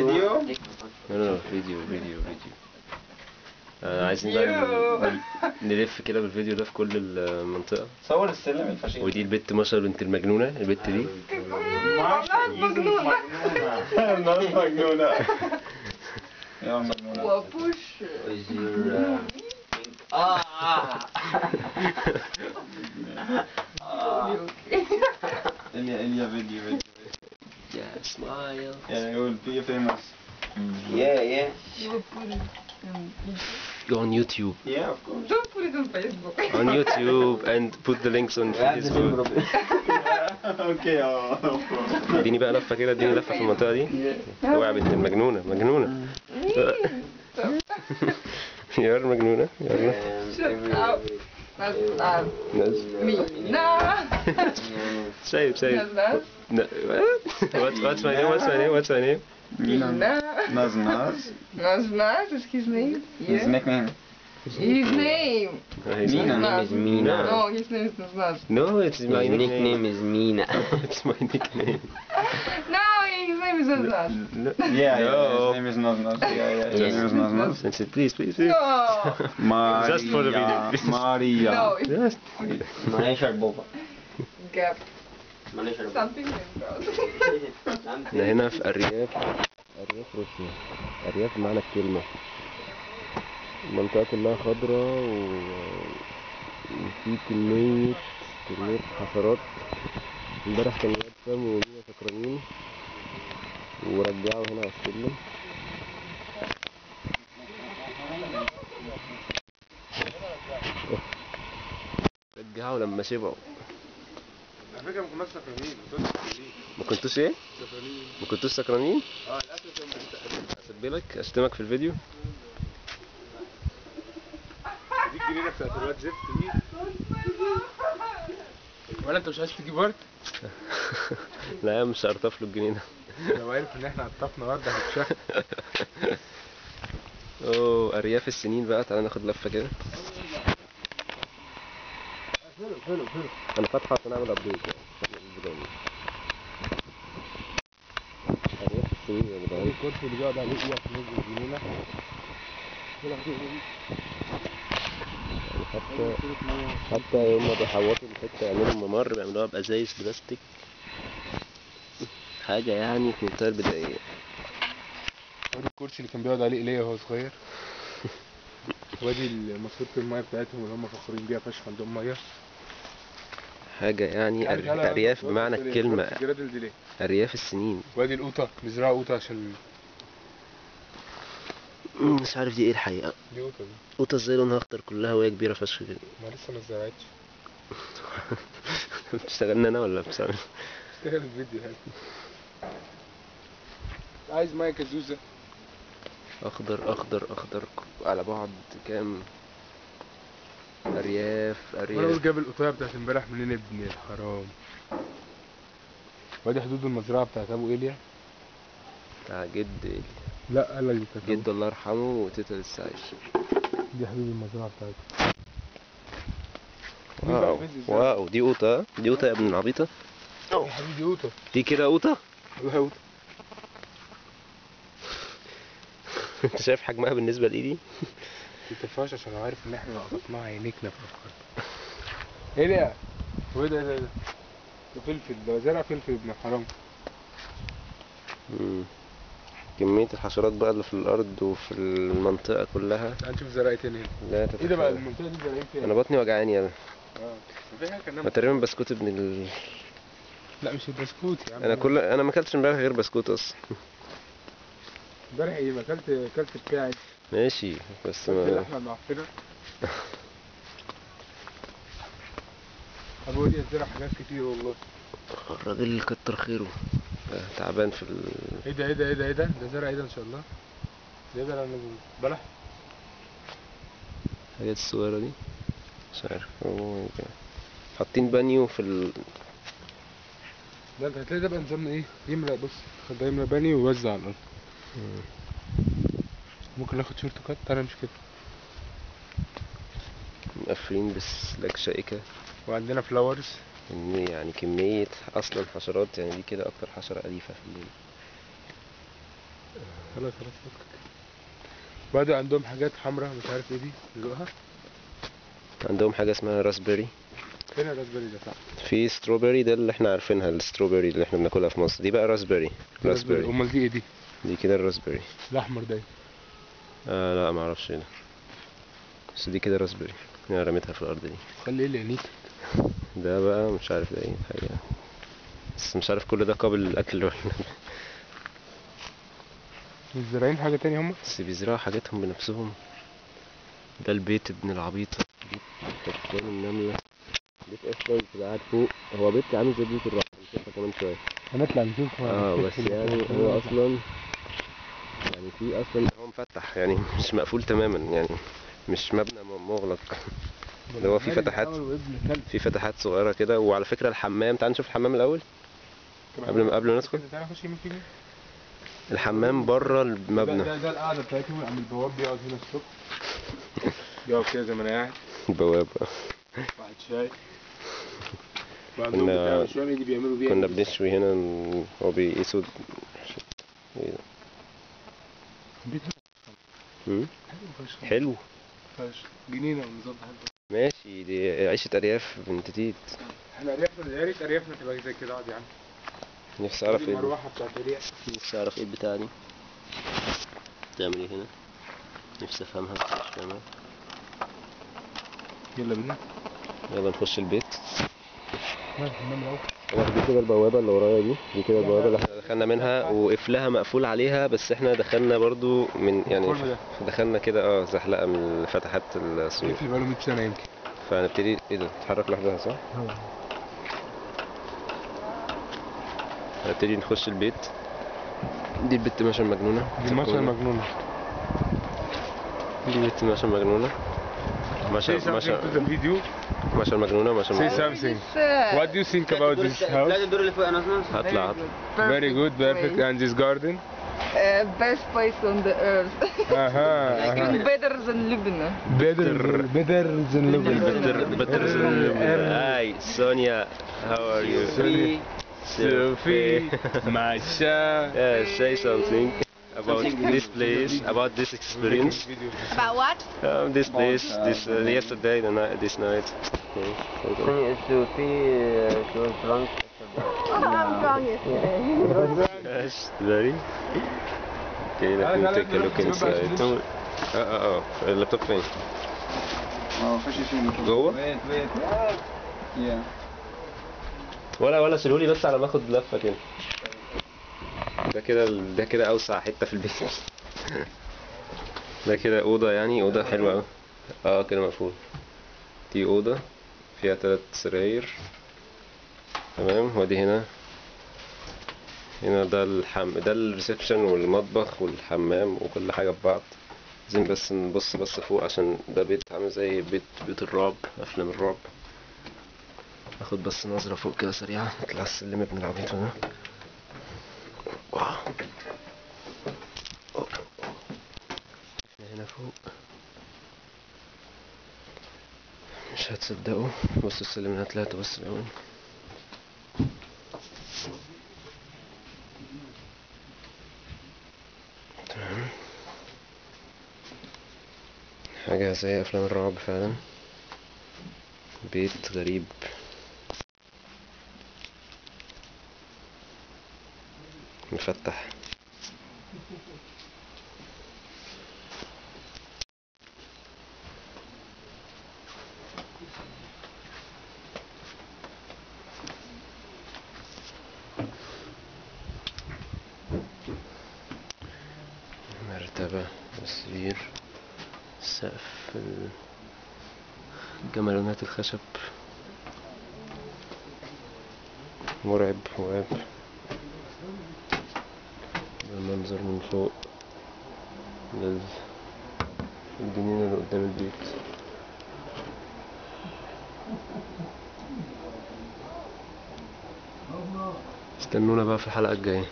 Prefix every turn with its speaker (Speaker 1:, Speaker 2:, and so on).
Speaker 1: فيديو
Speaker 2: لا لا فيديو فيديو فيديو آه عايزين بقى نلف كده بالفيديو ده في كل المنطقة.
Speaker 1: صور السلم الفشيخ
Speaker 2: ودي البت مشا بنت المجنونة البت دي.
Speaker 1: مجنونة. مجنونة يا مجنونة
Speaker 3: وبوش
Speaker 4: uh, ah
Speaker 1: إليا إليا فيديو فيديو.
Speaker 2: Yeah, smile.
Speaker 1: Yeah, you will be famous.
Speaker 4: yeah yeah
Speaker 2: Go on YouTube.
Speaker 1: Yeah, of course.
Speaker 3: Don't put it on Facebook.
Speaker 2: On YouTube and put the links on Facebook.
Speaker 1: okay, uh, of course.
Speaker 2: اديني بقى لفة كده اديني لفة في المنطقة دي اوعى بنت المجنونة مجنونة يا مجنونة يلا
Speaker 3: Shut up. That's not
Speaker 2: ناس
Speaker 3: me. Nah.
Speaker 2: Say
Speaker 3: save.
Speaker 2: Naz Naz? What's, my name? What's my name? What's my name?
Speaker 1: Naz Naz.
Speaker 3: Naz Naz is his name. Yeah.
Speaker 1: His nickname.
Speaker 3: His name.
Speaker 2: His
Speaker 1: Mina.
Speaker 2: name
Speaker 4: is Mina.
Speaker 3: No, his name is Naz.
Speaker 2: No, it's my nickname.
Speaker 4: nickname is Mina.
Speaker 2: it's my nickname.
Speaker 3: no, his name is
Speaker 2: Naz.
Speaker 1: Yeah, his name is Naz Naz. Yeah, yeah, his
Speaker 4: yes.
Speaker 1: name is Naz Naz.
Speaker 2: Please, please, please.
Speaker 3: No.
Speaker 1: Maria.
Speaker 2: Just for the video.
Speaker 1: Maria.
Speaker 3: No.
Speaker 2: Yes.
Speaker 4: Maria Sharapova.
Speaker 3: Gap.
Speaker 2: إحنا هنا في أرياف أرياف روسيا. أرياف بمعنى الكلمة. المنطقة كلها خضراء و... وفي كمية كمية حشرات. امبارح كان واد سام ومينا سكرانين ورجعوا هنا على السلم. رجعوا لما شبعوا
Speaker 5: على فكره ما كناش سكرانين ما كناش سكرانين
Speaker 2: ما كنتوش إيه؟
Speaker 5: سكرانين
Speaker 2: ما كنتوش سكرانين؟
Speaker 5: آه للاسف
Speaker 2: اسجلك اشتمك في الفيديو
Speaker 5: دي الجنينه بتاعت الواد زفت دي ولا انت مش عايز تجيب ورد؟
Speaker 2: لا يا مش هرطف له الجنينة
Speaker 5: لو عارف ان إحنا قطفنا ورد هتتشهر
Speaker 2: اوه ارياف السنين بقى تعالى ناخد لفة كده أنا فاتحة عشان أعمل update يعني
Speaker 5: الكرسي اللي بيقعد عليه إيه؟ عشان ينزل الجنينه
Speaker 2: حتى حتى يوم ما بيحوطوا الحتة يعملوا ممر بيعملوها بأزايز بلاستيك. حاجة يعني في منتهى البدائية.
Speaker 5: وادي الكرسي اللي كان بيقعد عليه إيليا وهو صغير. وادي ماسورة المايه بتاعتهم اللي هم فخورين بيها فشخ عندهم مية.
Speaker 2: حاجة يعني
Speaker 5: يلا
Speaker 2: أرياف بمعنى؟ الكلمة؟ أرياف السنين.
Speaker 5: وادي القوطة بيزرعوا قوطة عشان
Speaker 2: مش عارف دي إيه الحقيقة.
Speaker 5: دي قوطة دي.
Speaker 2: قوطة إزاي لونها أخضر؟ كلها وهي كبيرة فشخ كده
Speaker 5: ما لسه ما اتزرعتش.
Speaker 2: بتشتغلنا أنا ولا بتشتغل؟
Speaker 5: اشتغل الفيديو يعني عايز مايه كزوزه
Speaker 2: أخضر أخضر أخضر. على بعد كام؟
Speaker 5: وأنا أقول
Speaker 2: أرياف.
Speaker 5: جاب القطاية بتاعت امبارح منين ابن الحرام. وادي حدود المزرعة بتاعت أبو إيليا.
Speaker 2: بتاع جد
Speaker 5: لا قال لك
Speaker 2: جد الله يرحمه وتيتا لسه عايشة
Speaker 5: دي حدود المزرعة بتاعته
Speaker 2: واو واو دي قوطة دي قوطة يا ابن العبيطة.
Speaker 5: يا حبيبي قوطة.
Speaker 2: دي كده قوطة؟
Speaker 5: والله قوطة.
Speaker 2: أنت شايف حجمها بالنسبة لإيدي
Speaker 5: ما تنفعش عشان عارف إن إحنا لو قطفناها هينكنا في الأفكار. إيه ده؟ هو إيه ده؟ إيه ده؟ ده فلفل ده زرع فلفل ابن الحرام
Speaker 2: مم. كمية الحشرات بقى اللي في الأرض وفي المنطقة كلها.
Speaker 5: تعال نشوف زرعتين هنا
Speaker 2: لا
Speaker 5: إيه ده بقى؟
Speaker 2: تتخيل
Speaker 5: المنطقة دي زرعين فيها
Speaker 2: أنا بطني وجعاني أنا آه تقريبا بسكوت ابن ال...
Speaker 5: لا مش البسكوت يا عم.
Speaker 2: أنا كل أنا ما أكلتش امبارح غير بسكوت أصلا.
Speaker 5: امبارح إيه؟ ما اكلت أكلت بتاعي.
Speaker 2: ماشي بس ما...
Speaker 5: لحمه معفنه ابو زرع حاجات كتير والله.
Speaker 2: الراجل كتر خيره. تعبان في ال...
Speaker 5: إيه ده إيه ده إيه ده إيه ده؟ ده زرع إيه ده إن شاء الله؟ ده ده أنا بلح.
Speaker 2: الحاجات الصغيرة دي؟ مش عارف. حاطين بانيو في ال...
Speaker 5: ده انت هتلاقي ده بقى نظام إيه؟ يملى بص ده يملى بني ويوزع على
Speaker 2: الأرض.
Speaker 5: ممكن ناخد shortcut؟ تعالى مش كده.
Speaker 2: مقفلين بسلاك شائكة.
Speaker 5: وعندنا
Speaker 2: flowers يعني كمية أصلا حشرات يعني دي كده أكتر حشرة أليفة في الليل.
Speaker 5: خلاص خلاص فكك. بعده عندهم حاجات حمراء مش عارف إيه دي. ذوقها
Speaker 2: عندهم حاجة اسمها raspberry
Speaker 5: فين ال raspberry ده؟ صح
Speaker 2: في strawberry ده اللي إحنا عارفينها ال strawberry اللي إحنا بناكلها في مصر. دي بقى raspberry raspberry
Speaker 5: أمال دي إيه دي؟
Speaker 2: دي كده ال
Speaker 5: raspberry الأحمر ده إيه؟
Speaker 2: آه لا ما أعرفش إيه ده بس دي كده راسبيري. أنا رميتها في الأرض دي.
Speaker 5: خلي اللي يعنيك
Speaker 2: ده بقى مش عارف ده إيه حاجة. بس مش عارف كل ده قابل للأكل ولا
Speaker 5: مش زارعين حاجة تانية هم؟
Speaker 2: بس بيزرعوا حاجاتهم بنفسهم. ده البيت ابن العبيط. بيت كتان النملة. بيت أصلا بتبقى قاعد فوق. هو بيت عامل زي بيت الرعد هنشوفها كمان شوية.
Speaker 5: هنطلع نشوف.
Speaker 2: آه بس يعني هو أصلا يعني في أصلا مفتح يعني مش مقفول تماما يعني مش مبنى مغلق. ده هو في فتحات. في فتحات صغيرة كده. وعلى فكرة الحمام تعال نشوف الحمام الأول. قبل ما قبل ما ندخل. الحمام بره المبنى.
Speaker 5: ده, ده القعدة بتاعتهم عم البواب بيقعد هنا الصبح. يقعد كده زي ما أنا قاعد.
Speaker 2: البوابة
Speaker 5: واحد شاي بعد
Speaker 2: كنا-
Speaker 5: اللي
Speaker 2: كنا بنشوي هنا هو بيقيسوا إيه ده؟
Speaker 5: بيت
Speaker 2: مم؟
Speaker 5: حلو. فشخ جنينة ونظام حلو.
Speaker 2: ماشي دي عيشة أرياف بنت تيت
Speaker 5: إحنا اريافنا يا ريت أريافنا تبقى زي كده يا عم
Speaker 2: نفسي أعرف
Speaker 5: دي
Speaker 2: إيه
Speaker 5: المروحه بتاعت أرياف.
Speaker 2: نفسي أعرف إيه البتاعة دي. بتعمل إيه هنا؟ نفسي أفهمها. بس مش فاهمها
Speaker 5: يلا بينا.
Speaker 2: يلا نخش البيت.
Speaker 5: الحمام الأول
Speaker 2: واخد دي كده البوابة اللي ورايا دي دي كده البوابة اللي إحنا دخلنا منها وقفلها مقفول عليها بس إحنا دخلنا برضو من يعني. دخلنا كده آه زحلقة من فتحات السور
Speaker 5: اللي بقاله 100 سنة يمكن.
Speaker 2: فهنبتدي إيه ده؟ تتحرك لوحدها صح؟ هنبتدي نخش البيت. دي البت ماشية المجنونة
Speaker 5: دي ماشية مجنونة.
Speaker 2: دي البت ماشية المجنونة ماشية
Speaker 5: Say something
Speaker 2: ماشية
Speaker 5: to the video.
Speaker 2: ماشية المجنونة ماشية
Speaker 5: Say
Speaker 2: المجنونة
Speaker 5: something.
Speaker 3: Sad.
Speaker 5: What do you think about this
Speaker 4: طلعت
Speaker 5: house?
Speaker 4: الدور اللي فوق انا اصلا
Speaker 2: هطلع هطلع
Speaker 5: Very good, perfect.
Speaker 3: place.
Speaker 5: And this garden?
Speaker 3: Uh, best place on the earth.
Speaker 5: Aha,
Speaker 3: Even
Speaker 5: aha.
Speaker 3: better than Lebanon.
Speaker 5: Better, better than
Speaker 2: بتر بتر هاي سونيا how are you
Speaker 5: Sorry. Sophie, Masha.
Speaker 2: yeah say something About this place about this experience
Speaker 3: About what?
Speaker 2: um, this place this uh, yesterday the night this night okay. okay.
Speaker 4: في she was drunk
Speaker 3: Oh, I'm drunk yesterday.
Speaker 2: Yes, very. Okay, let me take a look inside. آه آه آه اللابتوب فين؟
Speaker 1: آه
Speaker 2: جوه؟ ولا ولا شيلهولي بس على ما اخد لفه كده ده كده ده كده أوسع حتة في البيت. ده كده أوضة يعني أوضة حلوة قوي آه كده مقفول. دي أوضة فيها تلات سراير. تمام ودي هنا. هنا ده الحم ده الريسبشن والمطبخ والحمام وكل حاجة في بعض. عايزين بس نبص بس فوق عشان ده بيت عامل زي بيت بيت الرعب أفلام الرعب. آخد بس نظرة فوق كده سريعة. نطلع السلم ابن العبيط هنا. إحنا هنا فوق. مش هتصدقوا. بصوا السلم اللي طلعته بس الأول. تمام. حاجة زي أفلام الرعب فعلا. بيت غريب. مفتح مرتبة تصوير سقف ال- جمالونات الخشب. مرعب مرعب. المنظر من فوق. الجنينة اللي قدام البيت. استنونا بقى في الحلقة الجاية.